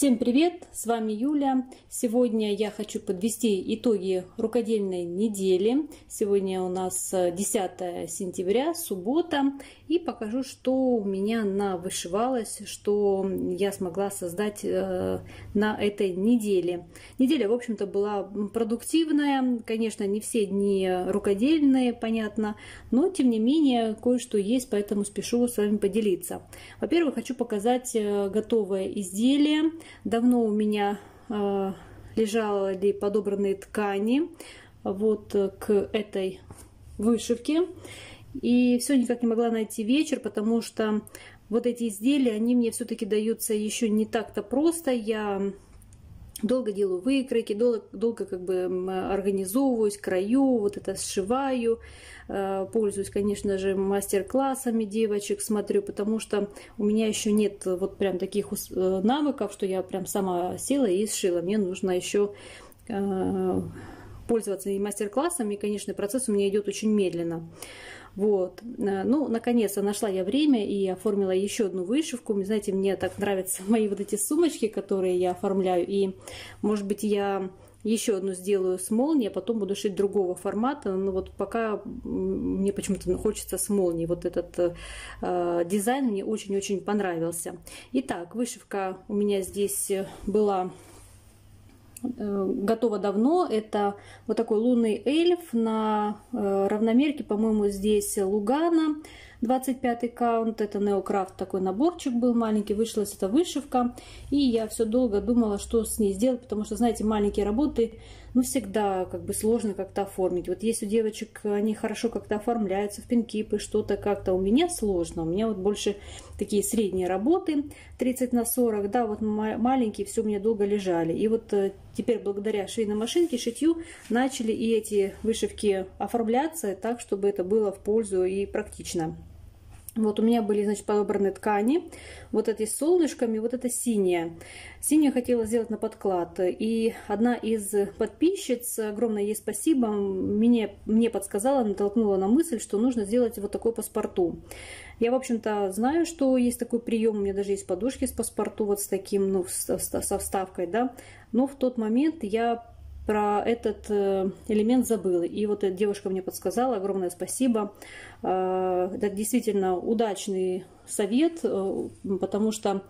Всем привет! С вами Юля. Сегодня я хочу подвести итоги рукодельной недели. Сегодня у нас 10 сентября, суббота. И покажу, что у меня на вышивалось, что я смогла создать э, на этой неделе. Неделя, в общем-то, была продуктивная. Конечно, не все дни рукодельные, понятно. Но, тем не менее, кое-что есть, поэтому спешу с вами поделиться. Во-первых, хочу показать э, готовое изделие Давно у меня э, лежали подобранные ткани вот к этой вышивке. И все никак не могла найти вечер, потому что вот эти изделия, они мне все-таки даются еще не так-то просто. Я долго делаю выкройки, долго, долго как бы организовываюсь, краю, вот это сшиваю, э, пользуюсь, конечно же, мастер-классами девочек, смотрю, потому что у меня еще нет вот прям таких э, навыков, что я прям сама села и сшила. Мне нужно еще э, пользоваться и мастер-классами, и, конечно, процесс у меня идет очень медленно. Вот. Э, ну, наконец-то нашла я время и оформила еще одну вышивку. Знаете, мне так нравятся мои вот эти сумочки, которые я оформляю. И, может быть, я еще одну сделаю с молнией, а потом буду шить другого формата. Но вот пока мне почему-то хочется с молнией. Вот этот э, дизайн мне очень-очень понравился. Итак, вышивка у меня здесь была Э, готово давно. Это вот такой лунный эльф на э, равномерке, по-моему, здесь Лугана. 25 каунт, это Неокрафт, такой наборчик был маленький, вышла эта вышивка, и я все долго думала, что с ней сделать, потому что, знаете, маленькие работы, ну, всегда как бы сложно как-то оформить. Вот есть у девочек, они хорошо как-то оформляются в пинкипы, что-то как-то, у меня сложно, у меня вот больше такие средние работы, 30 на 40, да, вот маленькие, все меня долго лежали, и вот э, теперь благодаря швейной машинке, шитью, начали и эти вышивки оформляться так, чтобы это было в пользу и практично. Вот у меня были, значит, подобраны ткани. Вот эти с солнышками, вот это синяя. Синюю хотела сделать на подклад. И одна из подписчиц, огромное ей спасибо, мне, мне подсказала, натолкнула на мысль, что нужно сделать вот такой паспорту. Я, в общем-то, знаю, что есть такой прием. У меня даже есть подушки с паспорту, вот с таким, ну, со вставкой, да. Но в тот момент я про этот э, элемент забыла. И вот эта девушка мне подсказала, огромное спасибо. Э, это действительно удачный совет, э, потому что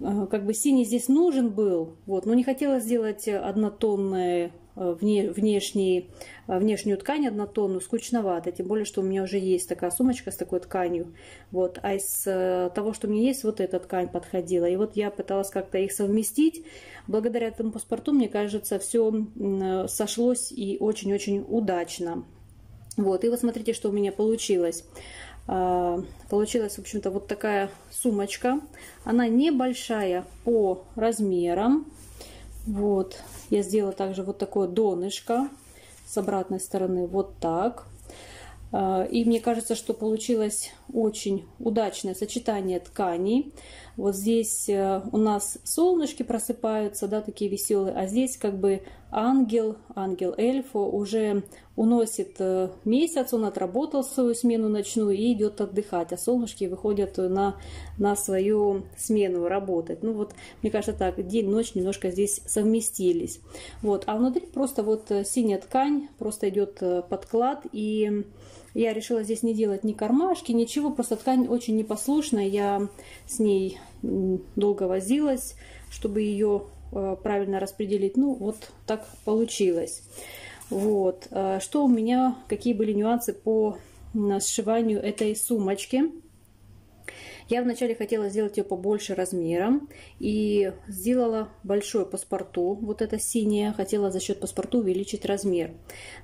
как бы синий здесь нужен был, вот, но не хотела сделать однотонное вне, внешний, э, внешнюю ткань однотонную скучновато, тем более, что у меня уже есть такая сумочка с такой тканью. Вот. А из э, того, что у меня есть, вот эта ткань подходила. И вот я пыталась как-то их совместить. Благодаря этому паспорту, мне кажется, все сошлось и очень-очень удачно. Вот. И вот смотрите, что у меня получилось. А, получилась, в общем-то, вот такая сумочка. Она небольшая по размерам. Вот, я сделала также вот такое донышко с обратной стороны, вот так. А, и мне кажется, что получилось очень удачное сочетание тканей. Вот здесь э, у нас солнышки просыпаются, да, такие веселые, а здесь как бы ангел, ангел эльфа уже уносит э, месяц, он отработал свою смену ночную и идет отдыхать, а солнышки выходят на, на свою смену работать. Ну вот, мне кажется так, день-ночь немножко здесь совместились. Вот, а внутри просто вот э, синяя ткань, просто идет подклад и я решила здесь не делать ни кармашки, ничего, просто ткань очень непослушная. Я с ней долго возилась, чтобы ее э, правильно распределить. Ну, вот так получилось. Вот. Э, что у меня, какие были нюансы по сшиванию этой сумочки. Я вначале хотела сделать ее побольше размером и сделала большой паспорту, вот это синее, хотела за счет паспорту увеличить размер.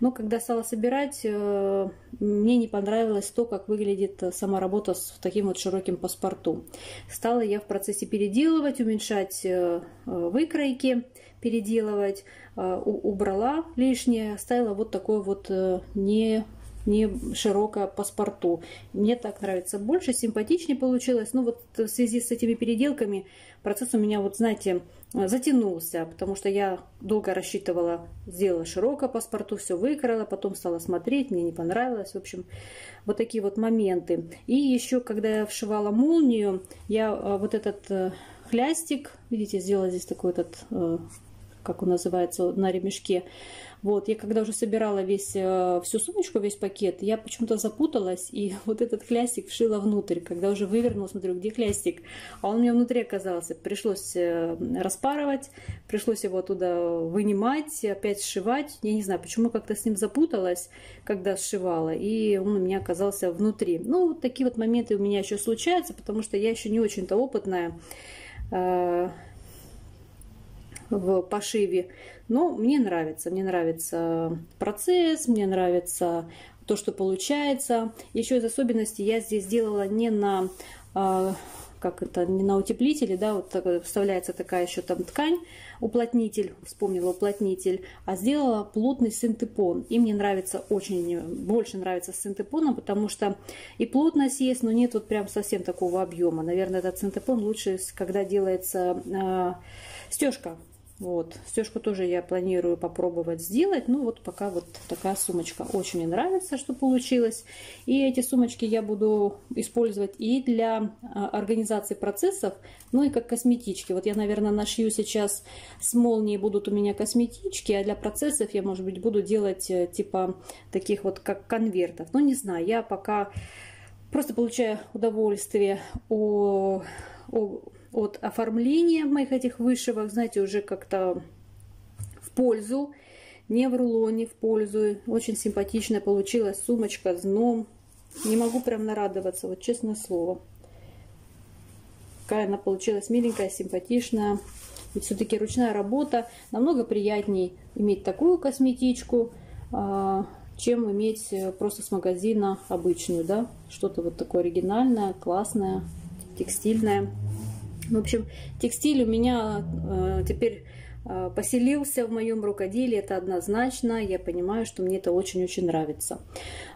Но когда стала собирать, э, мне не понравилось то, как выглядит сама работа с таким вот широким паспорту. Стала я в процессе переделывать, уменьшать э, выкройки, переделывать, э, убрала лишнее, оставила вот такой вот не не широкая паспорту. Мне так нравится больше, симпатичнее получилось. Ну, вот в связи с этими переделками процесс у меня, вот знаете, затянулся, потому что я долго рассчитывала, сделала широкое паспорту, все выкрала, потом стала смотреть, мне не понравилось. В общем, вот такие вот моменты. И еще, когда я вшивала молнию, я а, вот этот э, хлястик. Видите, сделала здесь такой этот, э, как он называется, на ремешке. Вот, я когда уже собирала весь, э, всю сумочку, весь пакет, я почему-то запуталась, и вот этот хлястик вшила внутрь. Когда уже вывернула, смотрю, где хлястик, а он у меня внутри оказался. Пришлось э, распарывать, пришлось его оттуда вынимать, опять сшивать. Я не знаю, почему как-то с ним запуталась, когда сшивала, и он у меня оказался внутри. Ну, вот такие вот моменты у меня еще случаются, потому что я еще не очень-то опытная э, в пошиве. Но мне нравится, мне нравится процесс, мне нравится то, что получается. Еще из особенностей я здесь сделала не на а, как это, не на утеплителе, да, вот вставляется такая еще там ткань, уплотнитель, вспомнила уплотнитель, а сделала плотный синтепон. И мне нравится очень, больше нравится синтепоном, потому что и плотность есть, но нет вот прям совсем такого объема. Наверное, этот синтепон лучше, когда делается э, стежка вот, стежку тоже я планирую попробовать сделать. Ну, вот пока вот такая сумочка. Очень мне нравится, что получилось. И эти сумочки я буду использовать и для а, организации процессов, ну и как косметички. Вот я, наверное, нашью сейчас с молнией будут у меня косметички, а для процессов я, может быть, буду делать э, типа таких вот как конвертов. Ну, не знаю, я пока просто получаю удовольствие о, о от оформления моих этих вышивок, знаете, уже как-то в пользу, не в рулоне, в пользу. Очень симпатичная получилась сумочка с дном. Не могу прям нарадоваться, вот честное слово. Какая она получилась миленькая, симпатичная. Ведь все-таки ручная работа намного приятнее иметь такую косметичку, а, чем иметь просто с магазина обычную, да, что-то вот такое оригинальное, классное, текстильное. В общем, текстиль у меня э, теперь э, поселился в моем рукоделии, это однозначно. Я понимаю, что мне это очень-очень нравится.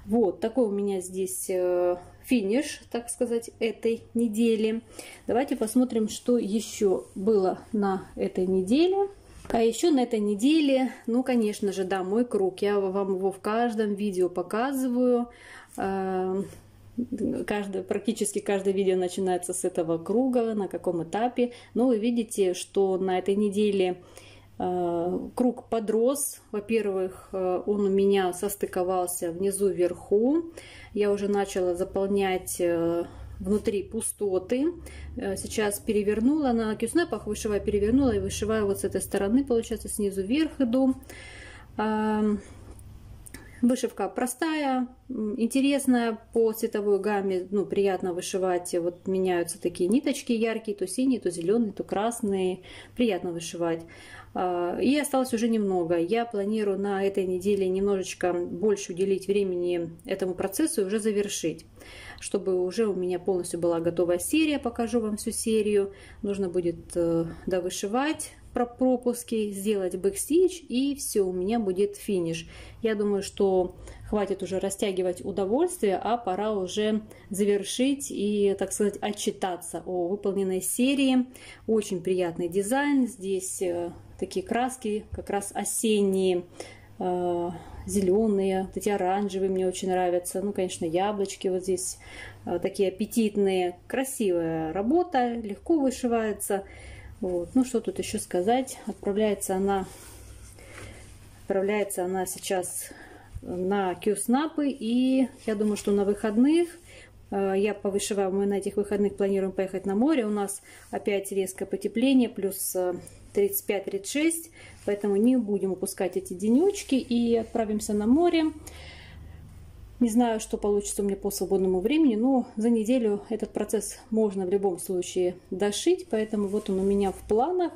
Вот, такой у меня здесь э, финиш, так сказать, этой недели. Давайте посмотрим, что еще было на этой неделе. А еще на этой неделе, ну, конечно же, да, мой круг. Я вам его в каждом видео показываю. Каждое, практически каждое видео начинается с этого круга, на каком этапе. Но вы видите, что на этой неделе э, круг подрос. Во-первых, э, он у меня состыковался внизу вверху. Я уже начала заполнять э, внутри пустоты. Сейчас перевернула на кюснепах, вышиваю, перевернула и вышиваю вот с этой стороны, получается, снизу вверх иду. Вышивка простая, интересная по цветовой гамме, ну, приятно вышивать. Вот меняются такие ниточки яркие, то синие, то зеленые, то красные. Приятно вышивать. А, и осталось уже немного. Я планирую на этой неделе немножечко больше уделить времени этому процессу и уже завершить. Чтобы уже у меня полностью была готовая серия, покажу вам всю серию. Нужно будет э, довышивать, про пропуски, сделать backstitch и все, у меня будет финиш. Я думаю, что хватит уже растягивать удовольствие, а пора уже завершить и, так сказать, отчитаться о выполненной серии. Очень приятный дизайн. Здесь э, такие краски, как раз осенние, э, зеленые, вот эти оранжевые мне очень нравятся. Ну, конечно, яблочки вот здесь э, такие аппетитные. Красивая работа, легко вышивается. Вот. Ну, что тут еще сказать? Отправляется она, отправляется она сейчас на кьюснапы. И я думаю, что на выходных э, я повышиваю, мы на этих выходных планируем поехать на море. У нас опять резкое потепление, плюс 35-36, э, поэтому не будем упускать эти денечки и отправимся на море. Не знаю, что получится у меня по свободному времени, но за неделю этот процесс можно в любом случае дошить, поэтому вот он у меня в планах.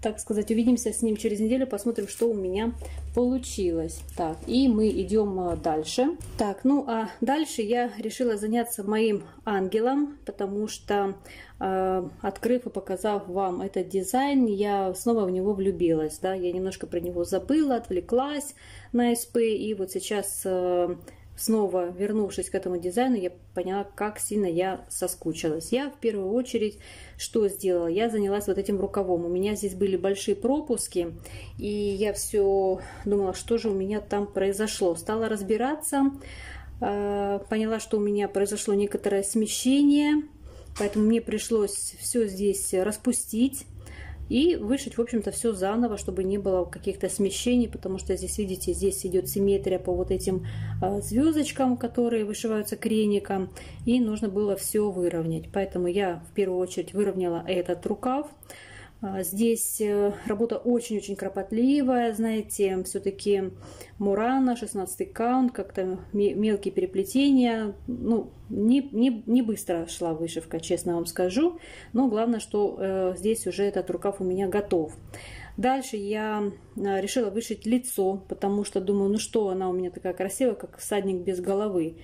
Так сказать, увидимся с ним через неделю, посмотрим, что у меня получилось. Так, и мы идем а, дальше. Так, ну а дальше я решила заняться моим ангелом, потому что э, открыв и показав вам этот дизайн, я снова в него влюбилась. Да? Я немножко про него забыла, отвлеклась на СП, и вот сейчас э, снова вернувшись к этому дизайну, я поняла, как сильно я соскучилась. Я в первую очередь что сделала? Я занялась вот этим рукавом. У меня здесь были большие пропуски, и я все думала, что же у меня там произошло. Стала разбираться, э, поняла, что у меня произошло некоторое смещение Поэтому мне пришлось все здесь распустить и вышить, в общем-то, все заново, чтобы не было каких-то смещений, потому что здесь, видите, здесь идет симметрия по вот этим а, звездочкам, которые вышиваются креником, и нужно было все выровнять. Поэтому я в первую очередь выровняла этот рукав, здесь э, работа очень-очень кропотливая, знаете, все-таки Мурана, 16 каунт, как-то мелкие переплетения. Ну, не, не, не быстро шла вышивка, честно вам скажу. Но главное, что э, здесь уже этот рукав у меня готов. Дальше я э, решила вышить лицо, потому что думаю, ну что, она у меня такая красивая, как всадник без головы.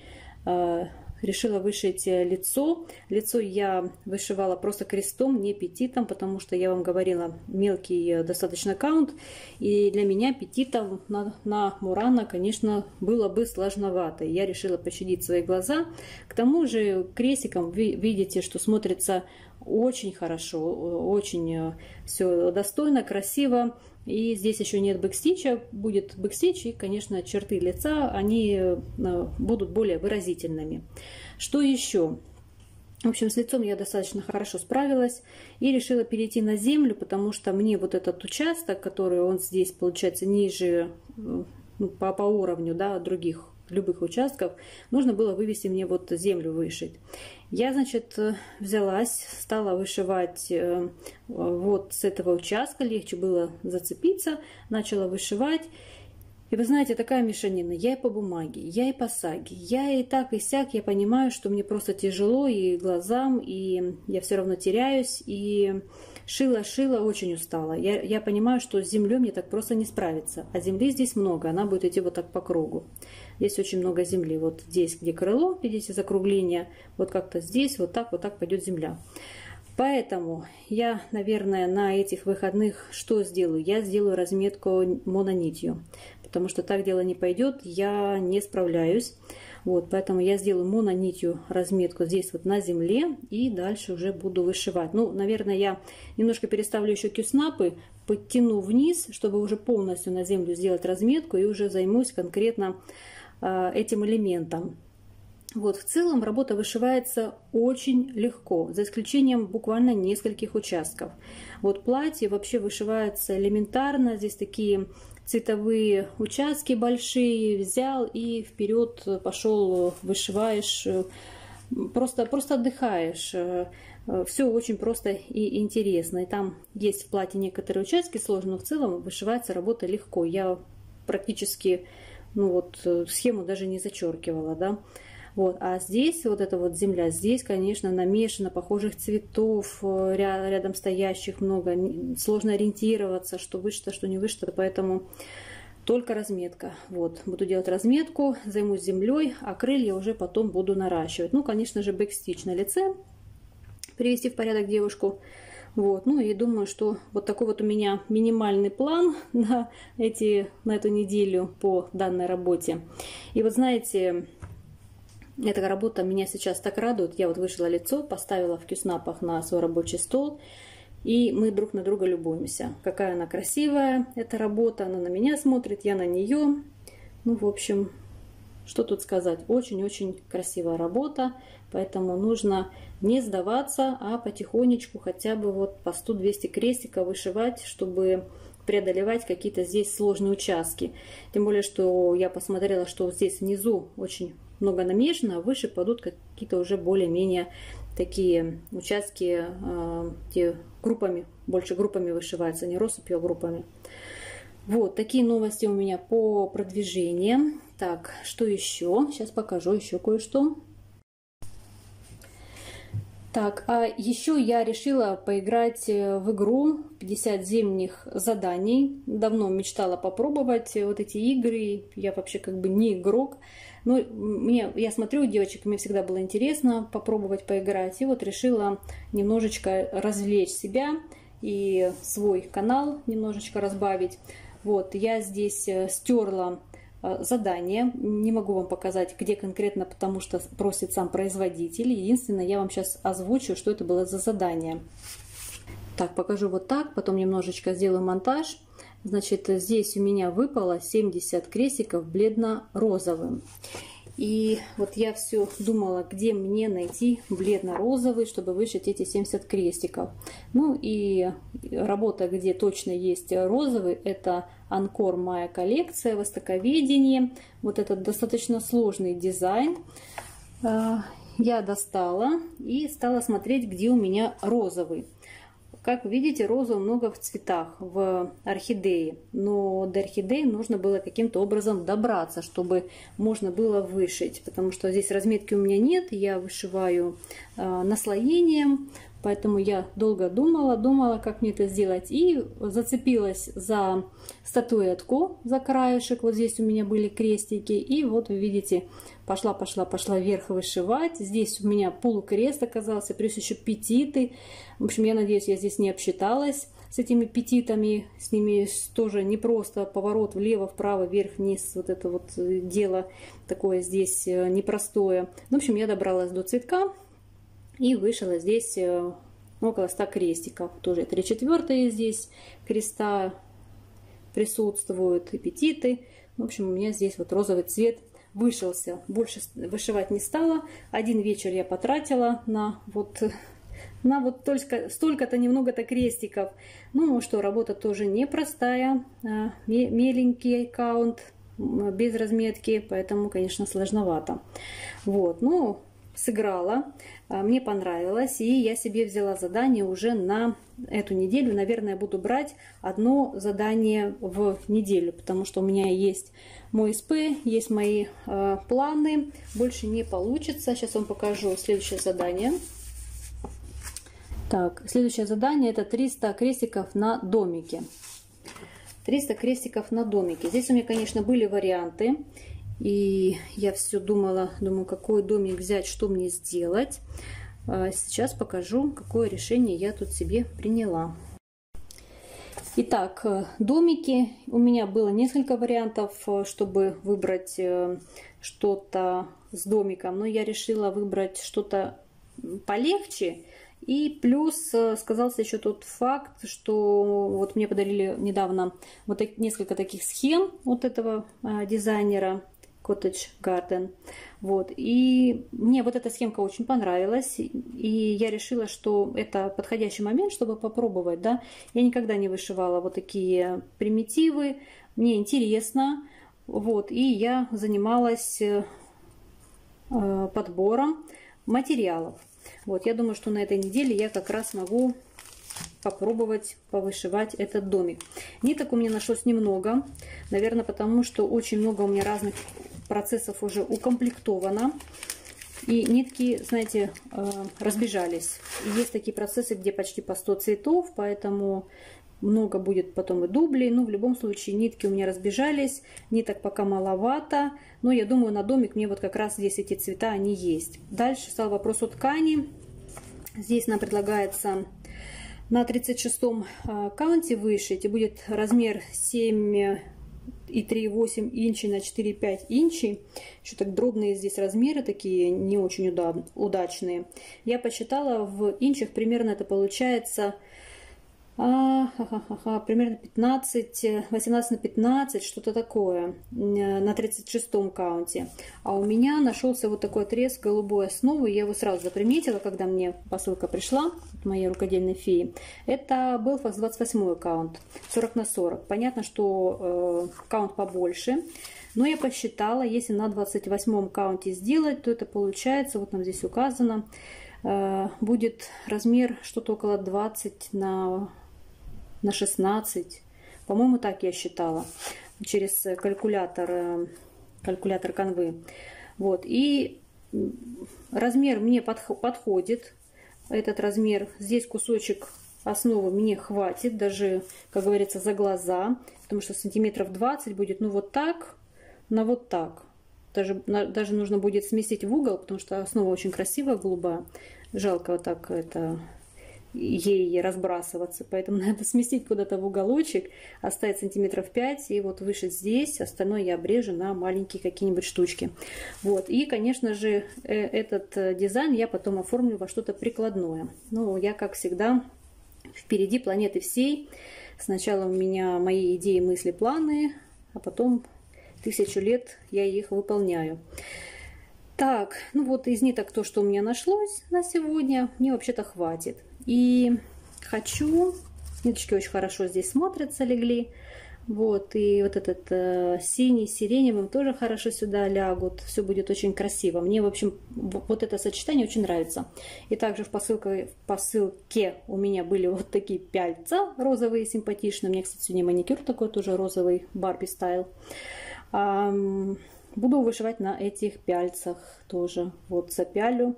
Решила вышить э, лицо. Лицо я вышивала просто крестом, не петитом, потому что я вам говорила, мелкий э, достаточно каунт. И для меня петитом на, на Murano, конечно, было бы сложновато. Я решила пощадить свои глаза. К тому же крестиком вы видите, что смотрится очень хорошо, очень э, все достойно, красиво. И здесь еще нет бэкстича, будет backstitch, и, конечно, черты лица, они э, будут более выразительными. Что еще? В общем, с лицом я достаточно хорошо справилась и решила перейти на землю, потому что мне вот этот участок, который он здесь, получается, ниже э, ну, по, по уровню да, других любых участков, нужно было вывести мне вот землю вышить. Я, значит, взялась, стала вышивать э, вот с этого участка, легче было зацепиться, начала вышивать. И вы знаете, такая мешанина. Я и по бумаге, я и по саге, я и так, и сяк. Я понимаю, что мне просто тяжело и глазам, и я все равно теряюсь. И шила-шила, очень устала. Я, я понимаю, что с землей мне так просто не справиться. А земли здесь много, она будет идти вот так по кругу. Здесь очень много земли. Вот здесь, где крыло, видите, закругление, вот как-то здесь, вот так, вот так пойдет земля. Поэтому я, наверное, на этих выходных что сделаю? Я сделаю разметку мононитью, потому что так дело не пойдет, я не справляюсь. Вот, поэтому я сделаю мононитью разметку здесь вот на земле и дальше уже буду вышивать. Ну, наверное, я немножко переставлю еще кюснапы, подтяну вниз, чтобы уже полностью на землю сделать разметку и уже займусь конкретно этим элементом. Вот, в целом работа вышивается очень легко, за исключением буквально нескольких участков. Вот платье вообще вышивается элементарно, здесь такие цветовые участки большие, взял и вперед пошел, вышиваешь, просто, просто отдыхаешь. Все очень просто и интересно. И там есть в платье некоторые участки сложные, но в целом вышивается работа легко. Я практически ну вот э, схему даже не зачеркивала, да. Вот. А здесь вот эта вот земля, здесь, конечно, намешано похожих цветов, э, рядом стоящих много, сложно ориентироваться, что вышито, что не вышито, поэтому только разметка. Вот, буду делать разметку, займусь землей, а крылья уже потом буду наращивать. Ну, конечно же, бэкстич на лице, привести в порядок девушку. Вот, ну и думаю, что вот такой вот у меня минимальный план на, эти, на эту неделю по данной работе. И вот знаете, эта работа меня сейчас так радует. Я вот вышла лицо, поставила в кюснапах на свой рабочий стол, и мы друг на друга любуемся. Какая она красивая, эта работа, она на меня смотрит, я на нее. Ну, в общем, что тут сказать? Очень-очень красивая работа, поэтому нужно не сдаваться, а потихонечку хотя бы вот по 100-200 крестиков вышивать, чтобы преодолевать какие-то здесь сложные участки. Тем более, что я посмотрела, что здесь внизу очень много намешано, а выше падут какие-то уже более-менее такие участки, э, те группами, больше группами вышиваются, не россыпью, а группами. Вот, такие новости у меня по продвижениям. Так, что еще? Сейчас покажу еще кое-что. Так, а еще я решила поиграть э, в игру 50 зимних заданий. Давно мечтала попробовать вот эти игры. Я вообще как бы не игрок. Но мне, я смотрю девочек, мне всегда было интересно попробовать поиграть. И вот решила немножечко развлечь себя и свой канал немножечко разбавить. Вот, я здесь э, стерла Э, задание. Не могу вам показать, где конкретно, потому что просит сам производитель. Единственное, я вам сейчас озвучу, что это было за задание. Так, покажу вот так, потом немножечко сделаю монтаж. Значит, здесь у меня выпало 70 крестиков бледно-розовым. И вот я все думала, где мне найти бледно-розовый, чтобы вышить эти 70 крестиков. Ну и работа, где точно есть розовый, это Анкор моя коллекция, востоковедение. Вот этот достаточно сложный дизайн. А, я достала и стала смотреть, где у меня розовый. Как видите, розы много в цветах, в орхидее. Но до орхидеи нужно было каким-то образом добраться, чтобы можно было вышить. Потому что здесь разметки у меня нет, я вышиваю э, наслоением. Поэтому я долго думала, думала, как мне это сделать. И зацепилась за статуэтку, за краешек. Вот здесь у меня были крестики. И вот вы видите, пошла, пошла, пошла вверх вышивать. Здесь у меня полукрест оказался, плюс еще петиты. В общем, я надеюсь, я здесь не обсчиталась с этими петитами. С ними тоже не просто поворот влево, вправо, вверх, вниз. Вот это вот дело такое здесь э, непростое. В общем, я добралась до цветка. И вышла здесь э, около 100 крестиков. Тоже 3 четвертые здесь креста присутствуют, аппетиты. В общем, у меня здесь вот розовый цвет вышелся. Больше вышивать не стала. Один вечер я потратила на вот на вот только столько-то немного-то крестиков. Ну что, работа тоже непростая. А, меленький аккаунт, без разметки, поэтому, конечно, сложновато. Вот, ну, сыграла, а, мне понравилось, и я себе взяла задание уже на эту неделю. Наверное, буду брать одно задание в неделю, потому что у меня есть мой СП, есть мои э, планы, больше не получится. Сейчас вам покажу следующее задание. Так, следующее задание это 300 крестиков на домике. 300 крестиков на домике. Здесь у меня, конечно, были варианты. И я все думала, думаю, какой домик взять, что мне сделать. А сейчас покажу, какое решение я тут себе приняла. Итак, э, домики. У меня было несколько вариантов, э, чтобы выбрать э, что-то с домиком. Но я решила выбрать что-то полегче. И плюс сказался еще тот факт, что вот мне подарили недавно вот несколько таких схем вот этого дизайнера. Cottage Garden. Вот. И мне вот эта схемка очень понравилась, и я решила, что это подходящий момент, чтобы попробовать. Да? Я никогда не вышивала вот такие примитивы, мне интересно, вот, и я занималась э, подбором материалов. Вот, я думаю, что на этой неделе я как раз могу попробовать повышивать этот домик. Ниток у меня нашлось немного, наверное, потому что очень много у меня разных процессов уже укомплектовано. И нитки, знаете, э, разбежались. Есть такие процессы, где почти по 100 цветов, поэтому много будет потом и дублей. Но в любом случае нитки у меня разбежались, ниток пока маловато. Но я думаю, на домик мне вот как раз здесь эти цвета, они есть. Дальше стал вопрос о ткани. Здесь нам предлагается на 36 э, каунте вышить. И будет размер 7 и 3,8 инчи на 4,5 инчи. Еще так дробные здесь размеры такие, не очень удачные. Я посчитала в инчах, примерно это получается а, ха -ха -ха примерно 15, 18 на 15, что-то такое, на 36-м каунте. А у меня нашелся вот такой отрез голубой основы, я его сразу заприметила, когда мне посылка пришла от моей рукодельной феи. Это Belfast 28 каунт, 40 на 40. Понятно, что э, каунт побольше, но я посчитала, если на 28 каунте сделать, то это получается, вот нам здесь указано, э, будет размер что-то около 20 на на 16. По-моему, так я считала через калькулятор, э, калькулятор канвы. Вот. И размер мне подходит. Этот размер. Здесь кусочек основы мне хватит. Даже, как говорится, за глаза. Потому что сантиметров 20 будет, ну, вот так, на вот так. Даже, даже нужно будет сместить в угол, потому что основа очень красивая, голубая. Жалко вот так это ей разбрасываться. Поэтому надо сместить куда-то в уголочек, оставить сантиметров 5 и вот вышить здесь. Остальное я обрежу на маленькие какие-нибудь штучки. Вот. И, конечно же, э, этот э, дизайн я потом оформлю во что-то прикладное. Ну, я, как всегда, впереди планеты всей. Сначала у меня мои идеи, мысли, планы, а потом тысячу лет я их выполняю. Так, ну вот из ниток то, что у меня нашлось на сегодня, мне вообще-то хватит. И хочу, ниточки очень хорошо здесь смотрятся, легли. Вот, и вот этот э, синий с сиреневым тоже хорошо сюда лягут. Все будет очень красиво. Мне, в общем, вот это сочетание очень нравится. И также в посылке, в посылке у меня были вот такие пяльца розовые, симпатичные. У меня, кстати, сегодня маникюр такой тоже розовый, Барби стайл. А, буду вышивать на этих пяльцах тоже. Вот запялю.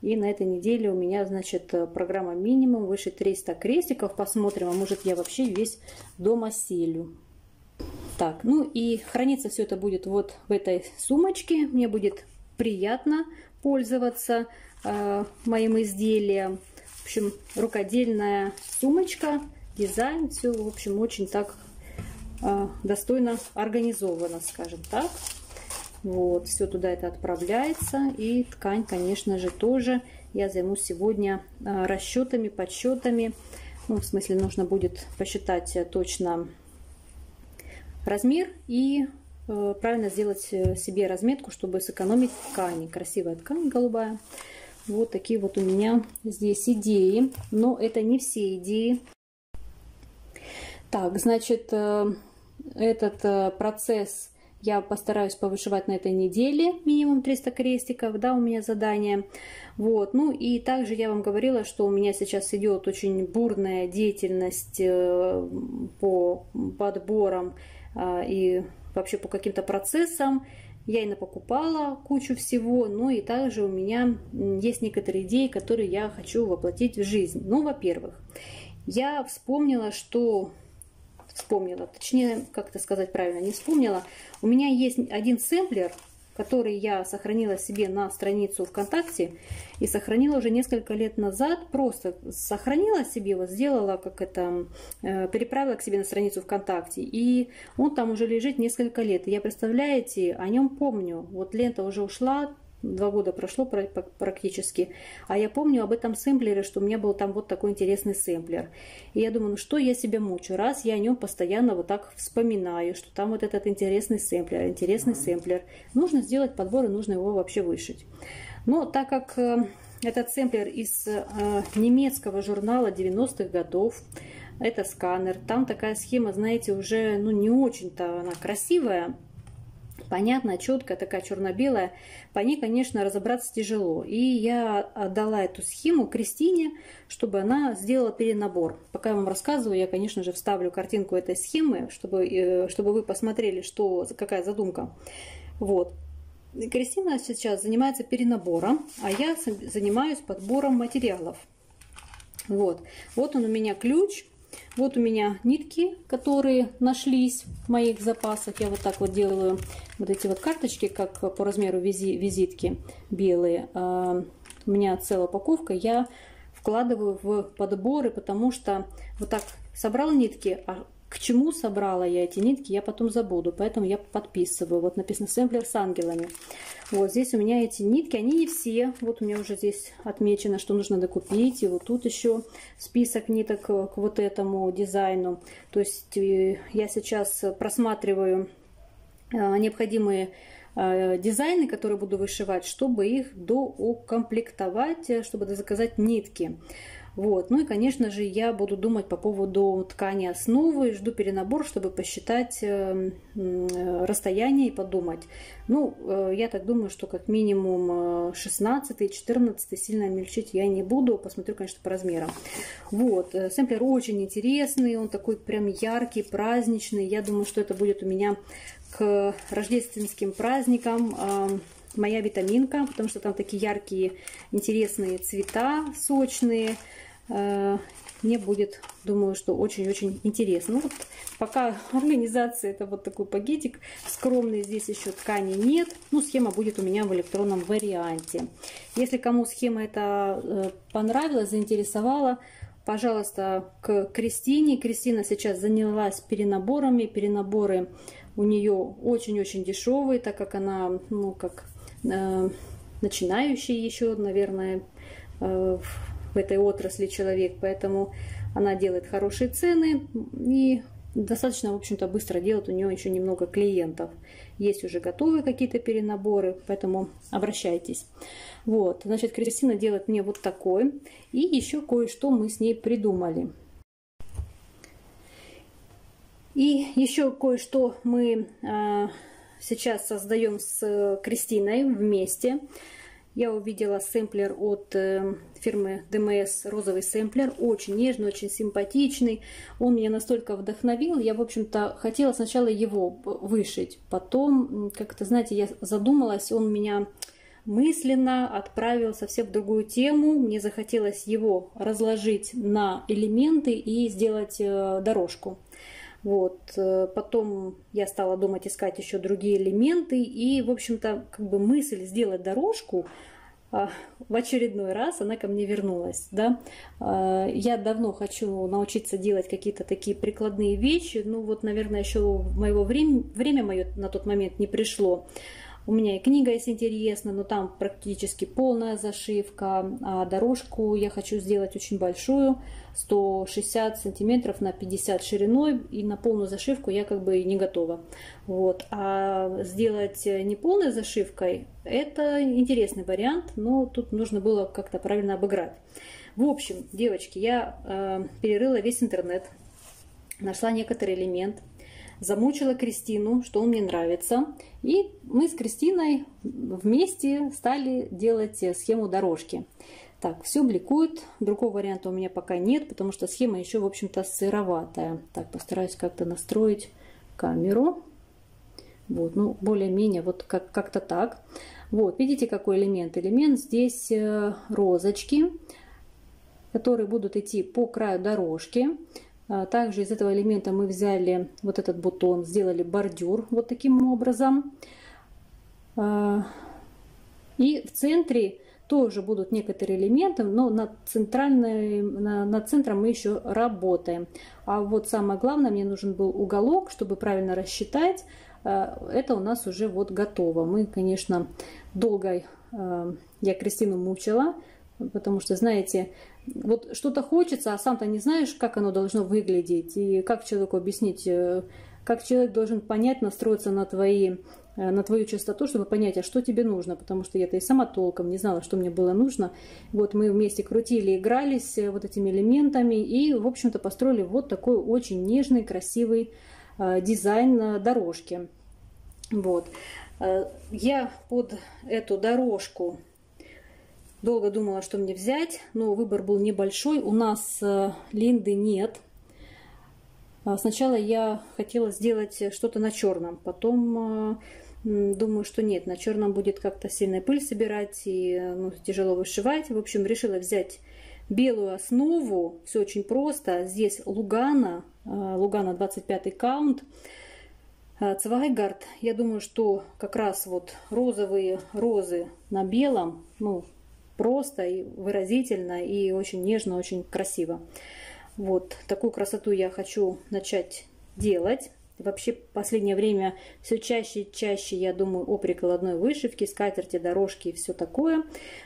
И на этой неделе у меня, значит, программа минимум, выше 300 крестиков. Посмотрим, а может я вообще весь дом оселю. Так, ну и храниться все это будет вот в этой сумочке. Мне будет приятно пользоваться э, моим изделием. В общем, рукодельная сумочка, дизайн, все, в общем, очень так э, достойно организовано, скажем так. Вот, все туда это отправляется. И ткань, конечно же, тоже. Я займусь сегодня э, расчетами, подсчетами. Ну, в смысле, нужно будет посчитать точно размер и э, правильно сделать э, себе разметку, чтобы сэкономить ткани. Красивая ткань голубая. Вот такие вот у меня здесь идеи. Но это не все идеи. Так, значит, э, этот процесс я постараюсь повышивать на этой неделе минимум 300 крестиков, да, у меня задание. Вот, ну и также я вам говорила, что у меня сейчас идет очень бурная деятельность по подборам а, и вообще по каким-то процессам. Я и напокупала кучу всего, но и также у меня есть некоторые идеи, которые я хочу воплотить в жизнь. Ну, во-первых, я вспомнила, что вспомнила, точнее, как это сказать правильно, не вспомнила. У меня есть один сэмплер, который я сохранила себе на страницу ВКонтакте и сохранила уже несколько лет назад. Просто сохранила себе, вот сделала, как это, э, переправила к себе на страницу ВКонтакте. И он там уже лежит несколько лет. И я, представляете, о нем помню. Вот лента уже ушла, Два года прошло практически. А я помню об этом сэмплере, что у меня был там вот такой интересный сэмплер. И я думаю, ну что я себя мучу, раз я о нем постоянно вот так вспоминаю, что там вот этот интересный сэмплер, интересный сэмплер. Нужно сделать подбор и нужно его вообще вышить. Но так как э, этот сэмплер из э, немецкого журнала 90-х годов, это сканер, там такая схема, знаете, уже ну, не очень-то она красивая, понятная, четкая, такая черно-белая. По ней, конечно, разобраться тяжело. И я отдала эту схему Кристине, чтобы она сделала перенабор. Пока я вам рассказываю, я, конечно же, вставлю картинку этой схемы, чтобы, э, чтобы вы посмотрели, что, какая задумка. Вот. Кристина сейчас занимается перенабором, а я занимаюсь подбором материалов. Вот, вот он у меня ключ вот у меня нитки, которые нашлись в моих запасах. Я вот так вот делаю вот эти вот карточки, как по размеру визи, визитки белые. А, у меня целая упаковка. Я вкладываю в подборы, потому что вот так собрала нитки, а к чему собрала я эти нитки, я потом забуду, поэтому я подписываю. Вот написано сэмплер с ангелами. Вот здесь у меня эти нитки, они не все. Вот у меня уже здесь отмечено, что нужно докупить. И вот тут еще список ниток к вот этому дизайну. То есть э, я сейчас просматриваю э, необходимые э, дизайны, которые буду вышивать, чтобы их доукомплектовать, чтобы заказать нитки. Вот. Ну и, конечно же, я буду думать по поводу ткани основы, жду перенабор, чтобы посчитать э, расстояние и подумать. Ну, э, я так думаю, что как минимум 16 и 14 сильно мельчить я не буду, посмотрю, конечно, по размерам. Вот, э, сэмплер очень интересный, он такой прям яркий, праздничный. Я думаю, что это будет у меня к рождественским праздникам моя витаминка, потому что там такие яркие, интересные цвета, сочные. Мне будет, думаю, что очень-очень интересно. Ну, вот пока организация это вот такой пакетик скромный, здесь еще ткани нет. Ну, схема будет у меня в электронном варианте. Если кому схема это э, понравилась, заинтересовала, пожалуйста, к Кристине. Кристина сейчас занялась перенаборами. Перенаборы у нее очень-очень дешевые, так как она, ну, как э, начинающий еще, наверное, э, в этой отрасли человек, поэтому она делает хорошие цены и достаточно, в общем-то, быстро делать, у нее еще немного клиентов. Есть уже готовые какие-то перенаборы, поэтому обращайтесь. Вот, значит, Кристина делает мне вот такой. И еще кое-что мы с ней придумали. И еще кое-что мы э, сейчас создаем с Кристиной вместе. Я увидела сэмплер от э, фирмы DMS, розовый сэмплер, очень нежный, очень симпатичный. Он меня настолько вдохновил, я, в общем-то, хотела сначала его вышить. Потом, как-то, знаете, я задумалась, он меня мысленно отправил совсем в другую тему. Мне захотелось его разложить на элементы и сделать э, дорожку. Вот. Э, потом я стала думать, искать еще другие элементы. И, в общем-то, как бы мысль сделать дорожку а, в очередной раз она ко мне вернулась. Да? А, я давно хочу научиться делать какие-то такие прикладные вещи. Ну вот, наверное, еще моего времени, время мое на тот момент не пришло. У меня и книга есть интересная, но там практически полная зашивка. А дорожку я хочу сделать очень большую, 160 сантиметров на 50 шириной. И на полную зашивку я как бы не готова. Вот. А сделать не полной зашивкой, это интересный вариант, но тут нужно было как-то правильно обыграть. В общем, девочки, я э, перерыла весь интернет, нашла некоторый элемент, замучила Кристину, что он мне нравится. И мы с Кристиной вместе стали делать схему дорожки. Так, все бликует. Другого варианта у меня пока нет, потому что схема еще, в общем-то, сыроватая. Так, постараюсь как-то настроить камеру. Вот, ну, более-менее вот как- как-то так. Вот, видите, какой элемент? Элемент здесь э, розочки, которые будут идти по краю дорожки. А, также из этого элемента мы взяли вот этот бутон, сделали бордюр вот таким образом. А, и в центре тоже будут некоторые элементы, но над, центральной, над центром мы еще работаем. А вот самое главное, мне нужен был уголок, чтобы правильно рассчитать. А, это у нас уже вот готово. Мы, конечно, долго я Кристину мучила, потому что, знаете, вот что-то хочется, а сам-то не знаешь, как оно должно выглядеть, и как человеку объяснить, э, как человек должен понять, настроиться на твои э, на твою частоту, чтобы понять, а что тебе нужно, потому что я-то и сама толком не знала, что мне было нужно. Вот мы вместе крутили, игрались э, вот этими элементами и, в общем-то, построили вот такой очень нежный, красивый дизайн дорожки. Вот. Я под эту дорожку Долго думала, что мне взять, но выбор был небольшой. У нас э, линды нет. А сначала я хотела сделать что-то на черном, потом э, думаю, что нет, на черном будет как-то сильная пыль собирать и ну, тяжело вышивать. В общем, решила взять белую основу, все очень просто. Здесь Лугана, э, Лугана 25 каунт. Цвайгард, я думаю, что как раз вот розовые розы на белом, ну, просто и выразительно, и очень нежно, очень красиво. Вот такую красоту я хочу начать делать. Вообще, в последнее время все чаще и чаще я думаю о прикладной вышивке, скатерти, дорожки и все такое.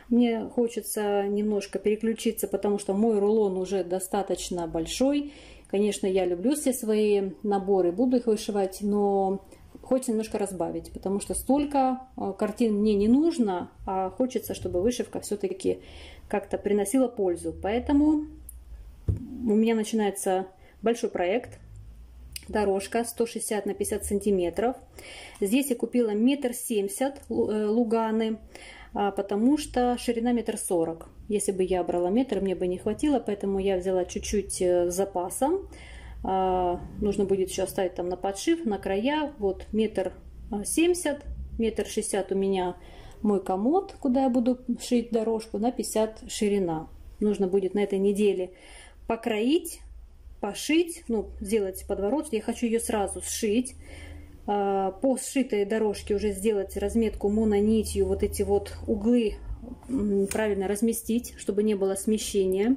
Мне хочется немножко переключиться, потому что мой рулон уже достаточно большой. Конечно, я люблю все свои наборы, буду их вышивать, но хочется немножко разбавить, потому что столько э, картин мне не нужно, а хочется, чтобы вышивка все-таки как-то приносила пользу. Поэтому у меня начинается большой проект. Дорожка 160 на 50 сантиметров. Здесь я купила метр семьдесят э, луганы, а, потому что ширина метр сорок. Если бы я брала метр, мне бы не хватило, поэтому я взяла чуть-чуть э, с запасом. А, нужно будет еще оставить там на подшив, на края. Вот метр семьдесят, метр шестьдесят у меня мой комод, куда я буду шить дорожку, на 50 ширина. Нужно будет на этой неделе покроить, пошить, ну, сделать подворот. Я хочу ее сразу сшить. А, по сшитой дорожке уже сделать разметку мононитью, вот эти вот углы правильно разместить, чтобы не было смещения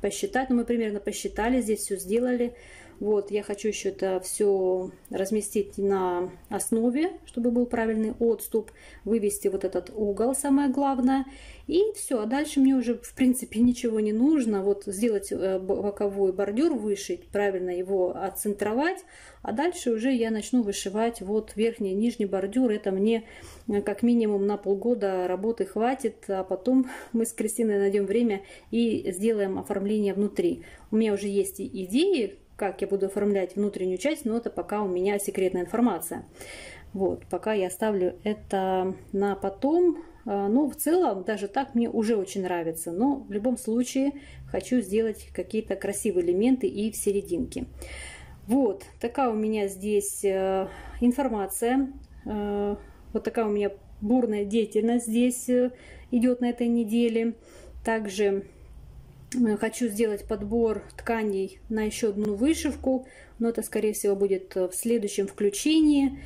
посчитать. Ну, мы примерно посчитали, здесь все сделали. Вот, я хочу еще это все разместить на основе, чтобы был правильный отступ, вывести вот этот угол, самое главное. И все, а дальше мне уже, в принципе, ничего не нужно. Вот сделать э, боковой бордюр, вышить, правильно его отцентровать, а дальше уже я начну вышивать вот верхний и нижний бордюр. Это мне э, как минимум на полгода работы хватит, а потом мы с Кристиной найдем время и сделаем оформление внутри. У меня уже есть идеи, как я буду оформлять внутреннюю часть, но это пока у меня секретная информация. Вот, пока я оставлю это на потом. А, но в целом даже так мне уже очень нравится. Но в любом случае хочу сделать какие-то красивые элементы и в серединке. Вот, такая у меня здесь э, информация. Э, вот такая у меня бурная деятельность здесь э, идет на этой неделе. Также хочу сделать подбор тканей на еще одну вышивку, но это, скорее всего, будет в следующем включении.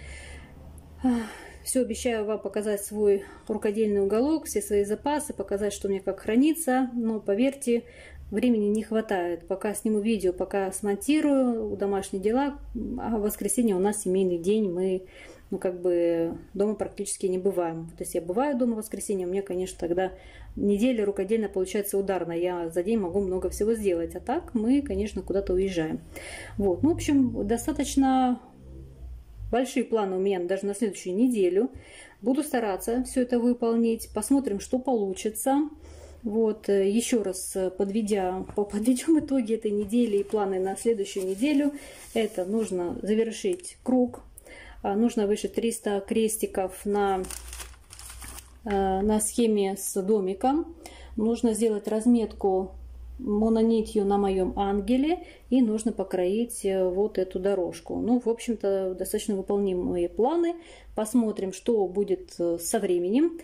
Все обещаю вам показать свой рукодельный уголок, все свои запасы, показать, что у меня как хранится. Но поверьте, Времени не хватает. Пока сниму видео, пока смонтирую домашние дела, а в воскресенье у нас семейный день, мы ну, как бы дома практически не бываем. То есть я бываю дома в воскресенье, у меня, конечно, тогда неделя рукодельно получается ударная. Я за день могу много всего сделать. А так мы, конечно, куда-то уезжаем. Вот. Ну, в общем, достаточно большие планы у меня даже на следующую неделю. Буду стараться все это выполнить. Посмотрим, что получится. Вот, э, еще раз э, подведя, подведем итоги этой недели и планы на следующую неделю. Это нужно завершить круг, нужно вышить 300 крестиков на, э, на схеме с домиком. Нужно сделать разметку мононитью на моем ангеле и нужно покроить вот эту дорожку. Ну, в общем-то, достаточно выполнимые планы. Посмотрим, что будет со временем.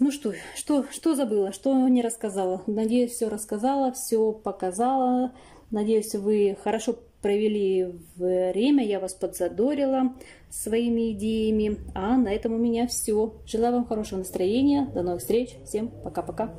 Ну что, что, что забыла, что не рассказала? Надеюсь, все рассказала, все показала. Надеюсь, вы хорошо провели время, я вас подзадорила своими идеями. А на этом у меня все. Желаю вам хорошего настроения. До новых встреч. Всем пока-пока.